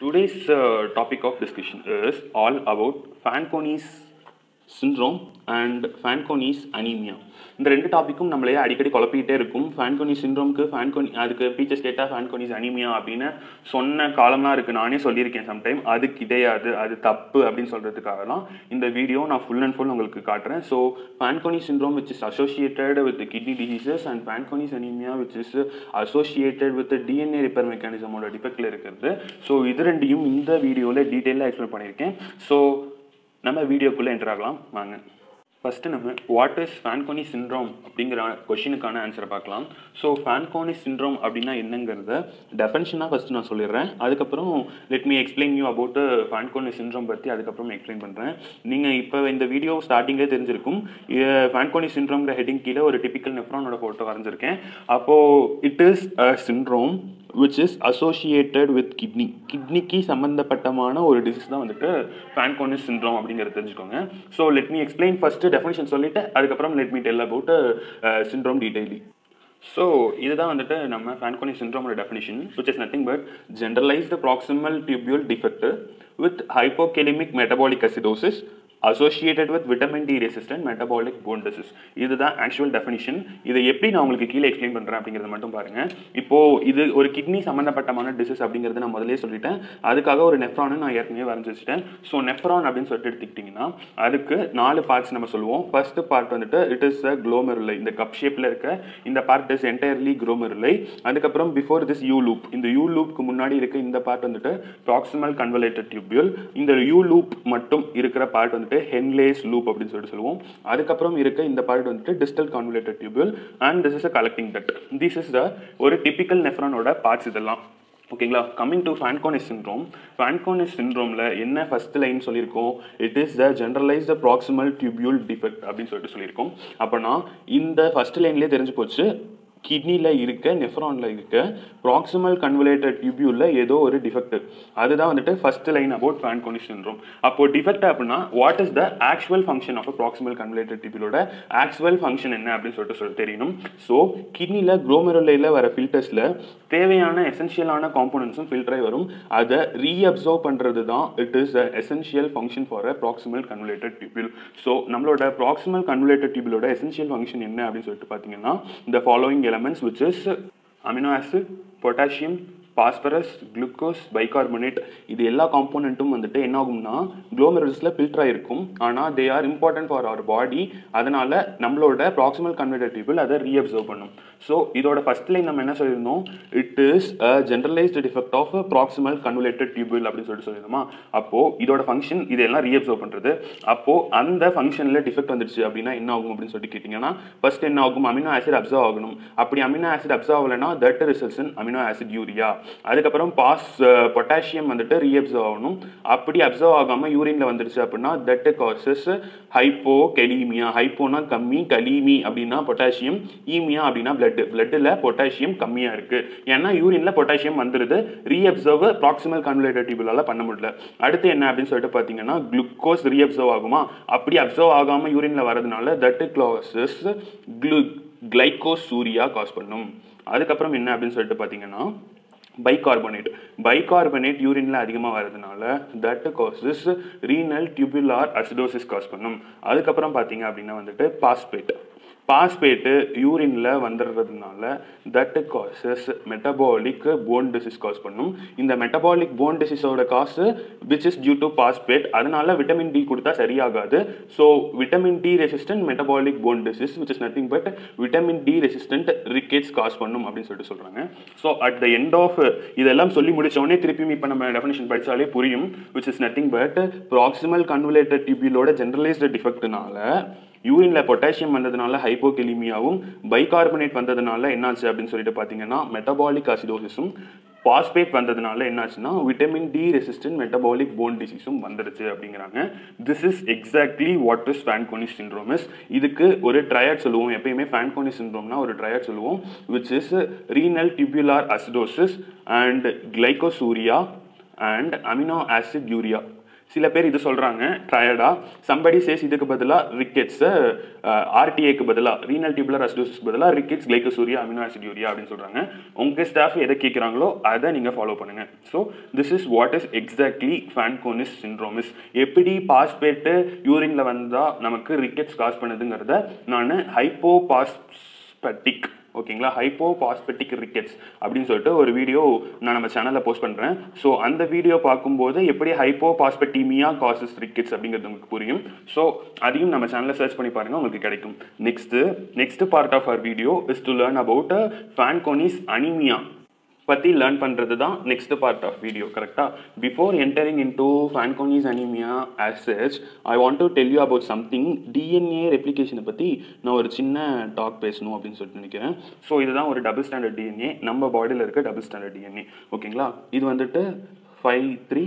Today's uh, topic of discussion is all about Fanconi's syndrome and Fanconi's anaemia இந்த ரெண்டு டாப்பிக்கும் நம்மளே அடிக்கடி குழப்பிக்கிட்டே இருக்கும். ஃபேன்கோனி சிண்ட்ரோம்க்கு ஃபேன்கோனி அதுக்கு ஃபீச்சர்ஸ் கேட்டால் ஃபேன்கோனிஸ் அனிமியா அப்படின்னு சொன்ன காலம்லாம் இருக்குது நானே சொல்லியிருக்கேன் சம்டைம் அது கிடையாது. அது தப்பு அப்படின்னு சொல்கிறதுக்காகலாம் இந்த வீடியோ நான் ஃபுல் அண்ட் ஃபுல் உங்களுக்கு காட்டுறேன். So Fanconi syndrome which is associated with kidney diseases and Fanconi's anaemia which is associated with DNA repair மெக்கானிசமோட டிஃபெக்டில் இருக்கிறது. ஸோ இது ரெண்டையும் இந்த வீடியோவில் டீட்டெயிலாக எக்ஸ்பிளைன் பண்ணியிருக்கேன். ஸோ நம்ம வீடியோக்குள்ளே என்டர் ஆகலாம். வாங்க. ஃபஸ்ட்டு நம்ம வாட் இஸ் ஃபேன்கோனி சிண்ட்ரோம் அப்படிங்கிற கொஷினுக்கான ஆன்சரை பார்க்கலாம். ஸோ ஃபேன்கோனி சிண்ட்ரோம் அப்படின்னா என்னங்கிறத டெஃபனிஷனாக ஃபஸ்ட்டு நான் சொல்லிடுறேன். அதுக்கப்புறம் let me explain you about Fanconi syndrome பற்றி அதுக்கப்புறம் எக்ஸ்பிளைன் பண்ணுறேன் நீங்கள் இப்போ இந்த வீடியோ ஸ்டார்டிங்கே தெரிஞ்சிருக்கும். ஃபேன்கோனி சிண்ட்ரோங்கிற ஹெட்டிங் கீழே ஒரு டிபிக்கல் நெஃப்ரானோட ஃபோட்டோ வரைஞ்சிருக்கேன். அப்போது it is a syndrome which is associated with kidney கிட்னிக்கு சம்மந்தப்பட்டமான ஒரு டிசீஸ் தான் வந்துட்டு ஃபேன்கோனிஸ் சிண்ட்ரோம் அப்படிங்கிறத தெரிஞ்சுக்கோங்க. So let me explain first definition சொல்லிட்டு அதுக்கப்புறம் let me tell about syndrome detailly so இதுதான் வந்துட்டு நம்ம Fanconi சிண்ட்ரோமோட definition which is nothing but generalised proximal tubule defect with hypokalemic metabolic acidosis associated with vitamin D resistant metabolic bone disease இதுதான் actual definition இதை எப்படி நான் உங்களுக்கு கீழே explain பண்ணுறேன் அப்படிங்கிறத மட்டும் பாருங்கள் இப்போது இது ஒரு கிட்னி சம்மந்தப்பட்டமான டிசீஸ் அப்படிங்கிறத நான் முதலே சொல்லிட்டேன். அதுக்காக ஒரு நெஃப்ரானை நான் ஏற்கனவே வரைஞ்சி வச்சுட்டேன். ஸோ நெஃப்ரான் அப்படின்னு சொல்லிட்டு எடுத்துக்கிட்டிங்கன்னா அதுக்கு நாலு பார்ட்ஸ் நம்ம சொல்லுவோம். ஃபர்ஸ்ட் பார்ட் வந்துட்டு இட் இஸ் அ க்ளோமெருலை இந்த கப் ஷேப்பில் இருக்க இந்த பார்ட் இஸ் என்டையர்லி க்ளோமெருலை அதுக்கப்புறம் பிஃபோர் திஸ் யூ லூப் இந்த யூ லூப்க்கு முன்னாடி இருக்க இந்த பார்ட் வந்துட்டு ப்ராக்சிமல் கன்வலேட்டட் டியூபியூல் இந்த யூ லூப் மட்டும் இருக்கிற பார்ட் வந்துட்டு ஹென்லேஸ் லூப் அப்படின்னு சொல்லிட்டு சொல்லுவோம். அதுக்கப்புறம் இருக்க இந்த பார்ட் வந்துட்டு distal convoluted tubule and this is a collecting that this is the ஒரு டிபிக்கல் நெஃப்ரானோட பார்ட்ஸ் இதெல்லாம். ஓகேங்களா கம்மிங் டு ஃபேன்கோனிஸ் சிண்ட்ரோம் ஃபேன்கோனிஸ் சிண்ட்ரோமில் என்ன ஃபர்ஸ்ட் லைன் சொல்லியிருக்கோம்? It is the generalised proximal tubule defect அப்படின்னு சொல்லிட்டு சொல்லியிருக்கோம். அப்போனா இந்த ஃபர்ஸ்ட் லைன்லேயே தெரிஞ்சு போச்சு. கிட்னியில் இருக்க நெஃப்ரானில் இருக்க. ப்ராக்சிமல் கன்வலேட்டட் டியூபியூலில் ஏதோ ஒரு டிஃபெக்ட் அதுதான் வந்துட்டு first line about fan condition room அப்போ டிஃபெக்ட் அப்படின்னா what is the actual function of proximal convoluted டியூபியூலோட actual function என்ன அப்படின்னு சொல்லிட்டு சொல்ல தெரியணும். ஸோ கிட்னியில் குரோமெரோலையில் வர ஃபில்டர்ஸில் தேவையான எசென்ஷியலான காம்போனன்ஸும் ஃபில்டரே வரும். அதை ரீஅப்சர்வ் பண்ணுறது தான் it is a essential function for a proximal convoluted tubule so நம்மளோட ப்ராக்சிமல் கன்வலேட்டட் டியூபியூலோட எசென்ஷியல் ஃபங்க்ஷன் என்ன அப்படின்னு சொல்லிட்டு பார்த்தீங்கன்னா இந்த following elements which is amino acid, potassium, phosphorus glucose bicarbonate இது எல்லா காம்போனண்ட்டும் வந்துட்டு என்ன ஆகும்னா குளோமெரல்ஸில் ஃபில்டர் ஆகிருக்கும் ஆனால் they are important for our body அதனால் நம்மளோட ப்ராக்சிமல் கன்வெர்டர் டியூபிள் அதை ரீஅப்சர்வ் பண்ணும். ஸோ இதோட ஃபர்ஸ்ட் லைன் நம்ம என்ன சொல்லியிருந்தோம்? It is a generalised defect of proximal convoluted tubule அப்படின்னு சொல்லிட்டு சொல்லியிருந்தோமா? அப்போது இதோட ஃபங்க்ஷன் இதெல்லாம் ரீஅப்சர்வ் பண்ணுறது அப்போது அந்த ஃபங்க்ஷனில் டிஃபெக்ட் வந்துடுச்சு அப்படின்னா என்ன ஆகும் அப்படின்னு சொல்லிட்டு கேட்டிங்கன்னா ஃபர்ஸ்ட் என்ன ஆகும்? அமினோ ஆசிட் அப்சர்வ் ஆகணும். அப்படி அமினோ ஆசிட் அப்சர்வ் ஆகலைன்னா that results in aminoaciduria அதுக்கப்புறம் பாஸ் பொட்டாசியம் வந்துட்டு ரீஅப்சர்வ் ஆகணும். அப்படி அப்சர்வ் ஆகாமல் யூரின்ல வந்துருச்சு அப்படின்னா தட் காசஸ் ஹைப்போ கெலீமியா. ஹைப்போனா கம்மி கலீமி அப்படின்னா பொட்டாசியம் ஈமியா அப்படின்னா பிளட் பிளட்டில் பொட்டாசியம் கம்மியாக இருக்குது ஏன்னா யூரின்ல பொட்டாசியம் வந்துடுது ரீஅப்சர்வ் ப்ராக்சிமல் கன்வலேட்டர் டியூபிளால பண்ண முடியல. அடுத்து என்ன அப்படின்னு சொல்லிட்டு பார்த்தீங்கன்னா குளுக்கோஸ் ரீஅப்சர்வ் ஆகுமா? அப்படி அப்சர்வ் ஆகாமல் யூரின்ல வரதுனால தட் கிளாசஸ் குளு கிளைகோசூரியா காஸ் பண்ணும். அதுக்கப்புறம் என்ன அப்படின்னு சொல்லிட்டு பார்த்தீங்கன்னா பைகார்பனேட் பைகார்பனேட் யூரின்ல அதிகமாக வரதுனால that causes renal tubular acidosis cause பண்ணும். அதுக்கப்புறம் பார்த்தீங்க அப்படின்னா வந்துட்டு பாஸ்பேட் பாஸ்பேட்டு யூரின்ல வந்துடுறதுனால that causes metabolic bone disease cause பண்ணும். இந்த metabolic bone டிசீஸோட cause which is due to phosphate அதனால விட்டமின் டி கொடுத்தா சரியாகாது. So vitamin D resistant metabolic bone disease which is nothing but vitamin D resistant rickets cause பண்ணும் அப்படின்னு சொல்லிட்டு சொல்றாங்க. So at the end of இதெல்லாம் சொல்லி முடிச்சவொடனே திருப்பியும் இப்போ நம்ம டெஃபினேஷன் படித்தாலே புரியும் which is nothing but proximal convoluted டியூபியூலோட generalised டிஃபெக்ட்னால யூரின்ல பொட்டாசியம் வந்ததுனால ஹைப்போகெலிமியாவும் பைகார்பனேட் வந்ததுனால என்னாச்சு அப்படின்னு சொல்லிட்டு பார்த்தீங்கன்னா மெட்டபாலிக் அசிடோசிஸும் பாஸ்பேட் வந்ததுனால என்னாச்சுன்னா vitamin D resistant metabolic bone டிசீஸும் வந்துருச்சு அப்படிங்கிறாங்க. This is exactly what is Fanconi syndrome is இதுக்கு ஒரு ட்ரையாட் சொல்லுவோம். எப்பயுமே ஃபேன்கோனி சின்ரோம்னா ஒரு ட்ரையாட் சொல்லுவோம் which is renal tubular acidosis and glycosuria and aminoaciduria சில பேர் இது சொல்கிறாங்க ட்ரயர்டாக சம்படி சேஸ் இதுக்கு பதிலாக ரிக்கெட்ஸை ஆர்டிஏக்கு பதிலாக ரீனல் டியூபுலர் அசிடோசிஸ் பதிலாக rickets glycosuria aminoaciduria அப்படின்னு சொல்கிறாங்க உங்கள் ஸ்டாஃப் எதை கேட்குறாங்களோ அதை நீங்கள் ஃபாலோ பண்ணுங்கள் so this is what is exactly Fanconi's syndrome is எப்படி பாஸ்பேட்டு யூரினில் வந்தால் நமக்கு ரிக்கெட்ஸ் காஸ் பண்ணுதுங்கிறத நான் ஹைப்போ பாஸ்பட்டிக் ஓகேங்களா? ஹைப்போ பாஸ்பெட்டிக் ரிக்கெட்ஸ் அப்படின்னு சொல்லிட்டு ஒரு வீடியோ நான் நம்ம சேனலில் போஸ்ட் பண்ணுறேன் ஸோ அந்த வீடியோ பார்க்கும்போது எப்படி ஹைப்போ பாஸ்பெட்டிமியா காசஸ் ரிக்கெட்ஸ் அப்படிங்கிறது உங்களுக்கு புரியும். ஸோ அதையும் நம்ம சேனலில் சர்ச் பண்ணி பாருங்கள் உங்களுக்கு கிடைக்கும். Next next part of our video is to learn about Fanconi's anaemia பற்றி லேர்ன் பண்ணுறது தான் நெக்ஸ்ட் பார்ட் ஆஃப் வீடியோ கரெக்டாக before entering in to Fanconi's anaemia as I want to tell you about something DNA ரெப்ளிகேஷனை பற்றி நான் ஒரு சின்ன talk பேசணும் அப்படின்னு சொல்லிட்டு நினைக்கிறேன். ஸோ இதுதான் ஒரு டபுள் ஸ்டாண்டர்ட் டிஎன்ஏ நம்ம பாடியில் இருக்க டபுள் ஸ்டாண்டர்ட் டிஎன்ஏ ஓகேங்களா இது வந்துட்டு ஃபைவ் த்ரீ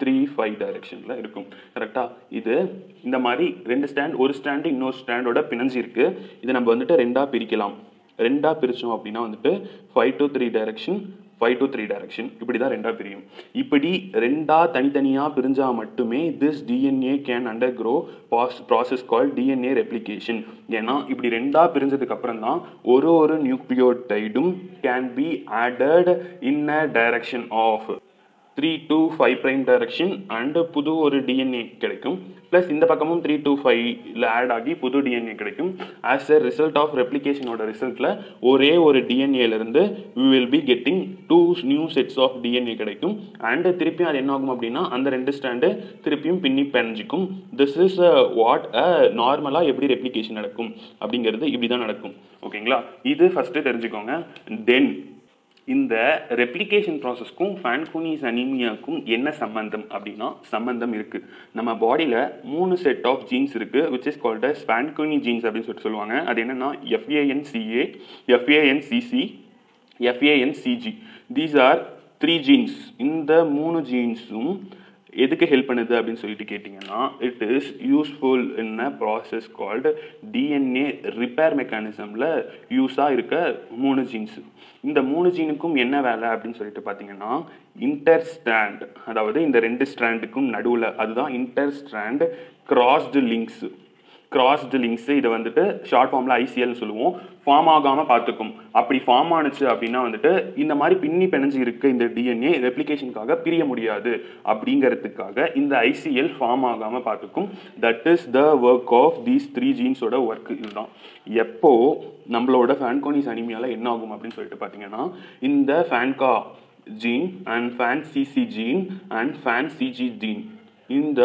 த்ரீ ஃபைவ் டைரெக்ஷனில் இருக்கும். கரெக்டாக இது இந்த மாதிரி ரெண்டு ஸ்டாண்ட் ஒரு ஸ்டாண்டு இன்னொரு ஸ்டாண்டோட பிணைஞ்சி இருக்கு. இதை நம்ம வந்துட்டு ரெண்டாக பிரிக்கலாம். ரெண்டாக பிரித்தோம் அப்படின்னா வந்துட்டு five to three direction five to three direction இப்படி தான் ரெண்டாக பிரியும். இப்படி ரெண்டாக தனித்தனியாக பிரிஞ்சால் மட்டுமே this DNA can under grow pass process call DNA replication ஏன்னா இப்படி ரெண்டாக பிரிஞ்சதுக்கு அப்புறம் தான் ஒரு ஒரு நியூக்ளியோடைடும் can be added in a direction of three two five prime direction and புது ஒரு டிஎன்ஏ கிடைக்கும். ப்ளஸ் இந்த பக்கமும் த்ரீ டூ ஃபைவ்ல ஆட் ஆகி புது டிஎன்ஏ கிடைக்கும். ஆஸ் எ ரிசல்ட் ஆஃப் ரெப்ளிகேஷனோட ரிசல்ட்டில் ஒரே ஒரு டிஎன்ஏலேருந்து we will be getting two new sets of DNA கிடைக்கும். அண்டு திருப்பியும் அது என்ன ஆகும் அப்படின்னா அந்த ரெண்டு ஸ்டாண்டு திருப்பியும் பின்னி பிணைஞ்சிக்கும். திஸ் இஸ் வாட் அ நார்மலாக எப்படி ரெப்ளிகேஷன் நடக்கும் அப்படிங்கிறது இப்படி தான் நடக்கும் ஓகேங்களா இது ஃபஸ்ட்டு தெரிஞ்சுக்கோங்க. தென் இந்த ரெப்ளிகேஷன் ப்ராசஸ்க்கும் ஃபேன்கோனிஸ் அனீமியாவுக்கும் என்ன சம்பந்தம் அப்படின்னா சம்பந்தம் இருக்குது நம்ம பாடியில் மூணு செட் ஆஃப் ஜீன்ஸ் இருக்குது which is called as Fanconi genes அப்படின்னு சொல்லிட்டு சொல்லுவாங்க. அது என்னென்னா FANCA FANCC FANCG these are three genes இந்த மூணு ஜீன்ஸும் எதுக்கு ஹெல்ப் பண்ணுது அப்படின்னு சொல்லிட்டு கேட்டிங்கன்னா it is useful in a process called DNA repair மெக்கானிசமில் யூஸாக இருக்க மூணு ஜீன்ஸு இந்த மூணு ஜீனுக்கும் என்ன வேலை அப்படின்னு சொல்லிட்டு பார்த்தீங்கன்னா இன்டர் ஸ்ட்ராண்ட் அதாவது இந்த ரெண்டு ஸ்ட்ராண்டுக்கும் நடுவில் அதுதான் interstrand crossed links crossed links இதை வந்துட்டு ஷார்ட் ஃபார்மில் ஐசிஎல்னு சொல்லுவோம். ஃபார்ம் ஆகாமல் பார்த்துக்கும். அப்படி ஃபார்ம் ஆனுச்சு அப்படின்னா வந்துட்டு இந்த மாதிரி பின்னி பிணைஞ்சு இருக்க இந்த டிஎன்ஏ ரெப்ளிகேஷனுக்காக பிரிய முடியாது. அப்படிங்கிறதுக்காக இந்த ஐசிஎல் ஃபார்ம் ஆகாமல் பார்த்துக்கும். That is the work of these three ஜீன்ஸோட work இதுதான். எப்போ நம்மளோட ஃபேன்கோனிஸ் அனிமியாவில் என்ன ஆகும் அப்படின்னு சொல்லிட்டு பார்த்தீங்கன்னா இந்த FANCA gene and FANCC gene and FANCG gene இந்த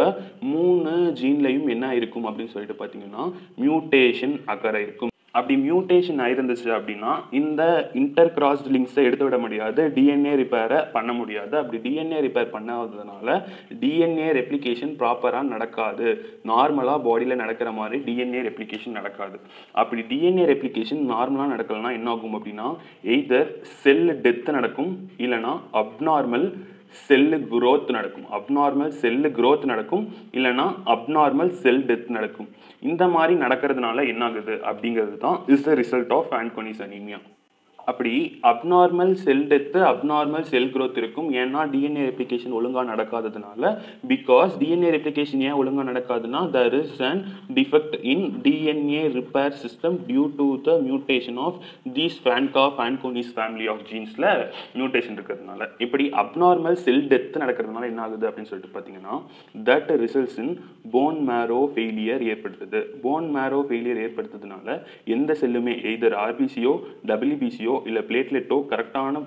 மூணு ஜீன்லையும் என்ன இருக்கும் அப்படின்னு சொல்லிட்டு பார்த்தீங்கன்னா மியூட்டேஷன் அக்கற இருக்கும். அப்படி மியூட்டேஷன் ஆயிருந்துச்சு அப்படின்னா இந்த இன்டர் கிராஸ்ட் லிங்க்ஸை எடுத்து விட முடியாது டிஎன்ஏ ரிப்பேரை பண்ண முடியாது. அப்படி டிஎன்ஏ ரிப்பேர் பண்ணாததுனால டிஎன்ஏ ரெப்ளிகேஷன் ப்ராப்பராக நடக்காது. நார்மலாக பாடியில் நடக்கிற மாதிரி டிஎன்ஏ ரெப்ளிகேஷன் நடக்காது. அப்படி டிஎன்ஏ ரெப்ளிகேஷன் நார்மலாக நடக்கலைன்னா என்ன ஆகும் அப்படின்னா எய்தர் செல் டெத்து நடக்கும் இல்லைனா அப்நார்மல் செல்லு குரோத் நடக்கும். அப்நார்மல் செல்லு குரோத் நடக்கும். இல்லைனா அப்நார்மல் செல் டெத் நடக்கும். இந்த மாதிரி நடக்கிறதுனால என்ன ஆகுது அப்படிங்கிறது தான் is the result of Fanconi's anaemia அப்படி abnormal cell death abnormal cell growth இருக்கும். ஏன்னா டிஎன்ஏ ரெப்ளிகேஷன் ஒழுங்காக நடக்காததுனால பிகாஸ் டிஎன்ஏ ரெப்ளிகேஷன் ஏன் ஒழுங்காக நடக்காதுன்னா there is an defect in DNA repair system due to the mutation of these ஃபேன்கா Fanconi's family of ஜீன்ஸில் mutation இருக்கிறதுனால. இப்படி abnormal cell death நடக்கிறதுனால என்ன ஆகுது அப்படின்னு சொல்லிட்டு பார்த்தீங்கன்னா that results in bone marrow failure ஏற்படுத்துது. போன் மேரோ ஃபெயிலியர் ஏற்படுத்துறதுனால எந்த செல்லுமே எய்தர் ஆர்பிசியோ டபிள்யூபிசியோ இல்லை பிளேட்லெட்டோ கரெக்டான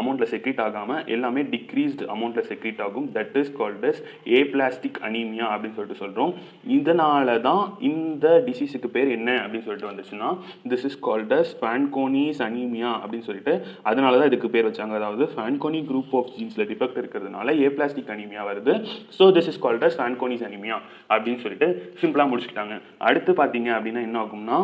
அமௌண்ட்டில் செக்ரீட் ஆகாமல் எல்லாமே டிக்ரீஸ்டு அமௌண்ட்டில் செக்ரீட் ஆகும். That is called as aplastic anaemia அப்படின்னு சொல்லிட்டு சொல்கிறோம் இதனால தான் இந்த டிசீஸுக்கு பேர் என்ன அப்படின்னு சொல்லிட்டு வந்துச்சுன்னா this is called as Fanconi's anaemia அப்படின்னு சொல்லிட்டு அதனால தான் இதுக்கு பேர் வச்சாங்க. அதாவது ஃபேன்கோனி குரூப் ஆஃப் ஜீன்ஸில் டிஃபெக்ட் இருக்கிறதுனால ஏ பிளாஸ்டிக் அனீமியா வருது. So this is called as Fanconi's anaemia அப்படின்னு சொல்லிட்டு சிம்பிளாக முடிச்சுக்கிட்டாங்க. அடுத்து பார்த்தீங்க அப்படின்னா என்ன ஆகும்னா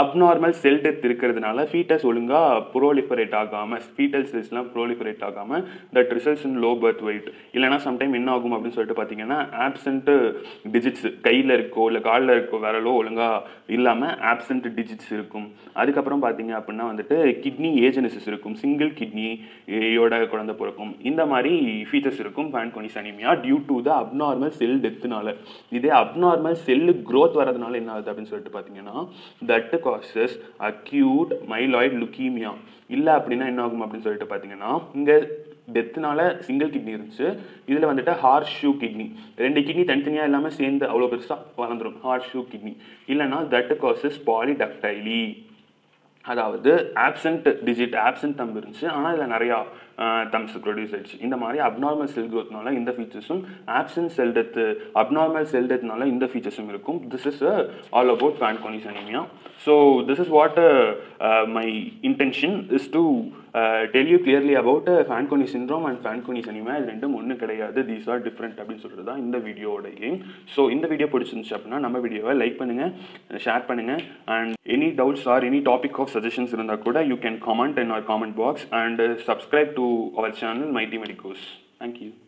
அப்நார்மல் செல் டெத் இருக்கிறதுனால ஃபீட்டஸ் ஒழுங்காக ப்ரோலிஃபரேட் ஆகாமல் ஃபீட்டல் செல்ஸ்லாம் ப்ரோலிஃபரேட் ஆகாமல் that results in low birth weight இல்லைனா சம்டைம் என்ன ஆகும் அப்படின்னு சொல்லிட்டு பார்த்தீங்கன்னா ஆப்சண்ட்டு டிஜிட்ஸ் கையில் இருக்கோ இல்லை காலில் இருக்கோ விரலோ ஒழுங்காக இல்லாமல் ஆப்சண்ட் டிஜிட்ஸ் இருக்கும். அதுக்கப்புறம் பார்த்தீங்க அப்படின்னா வந்துட்டு கிட்னி ஏஜெனசிஸ் இருக்கும். சிங்கிள் கிட்னியோட குழந்த குழந்தை பிறக்கும். இந்த மாதிரி ஃபீச்சர்ஸ் இருக்கும் Fanconi's anaemia due to the abnormal cell டெத்துனால இதே அப்நார்மல் செல்லு க்ரோத் வரதுனால என்ன ஆகுது அப்படின்னு சொல்லிட்டு பார்த்தீங்கன்னா that causes acute myeloid leukaemia இல்லை அப்படின்னா என்ன ஆகும் அப்படின்னு சொல்லிட்டு பார்த்தீங்கன்னா இங்கே டெத்துனால சிங்கிள் கிட்னி இருந்துச்சு. இதில் வந்துட்டு ஹார்ட் ஷூ கிட்னி ரெண்டு கிட்னி தனித்தனியாக இல்லாமல் சேர்ந்து அவ்வளோ பெருசாக வளர்ந்துரும். ஹார்ட் ஷூ கிட்னி இல்லைனா தட் காசஸ் பாலிடக்டைலி அதாவது ஆப்சண்ட் டிஜிட் ஆப்சண்ட் தம் இருந்துச்சு. ஆனால் இதில் நிறையா தம்ஸ் ப்ரொடியூஸ் ஆயிடுச்சு இந்த மாதிரி அப்நார்மல் செல் க்ரோத்னால இந்த ஃபீச்சர்ஸும் absent cell death abnormal cell டெத்னால இந்த ஃபீச்சர்ஸும் இருக்கும். This is all about Fanconi's anaemia so this is what my intention is to tell you clearly about Fanconi syndrome and Fanconi's anaemia இது ரெண்டும் ஒன்றும் கிடையாது. தீஸ் ஆர் டிஃப்ரெண்ட் அப்படின்னு சொல்கிறது தான் இந்த வீடியோட எய்ம் ஸோ இந்த வீடியோ பிடிச்சிருந்துச்சு அப்படின்னா நம்ம வீடியோவை லைக் பண்ணுங்கள் ஷேர் பண்ணுங்கள் and any doubts or any topic of suggestions இருந்தால் கூட you can comment in our comment box and subscribe to to our channel, Mighty Medicos. Thank you.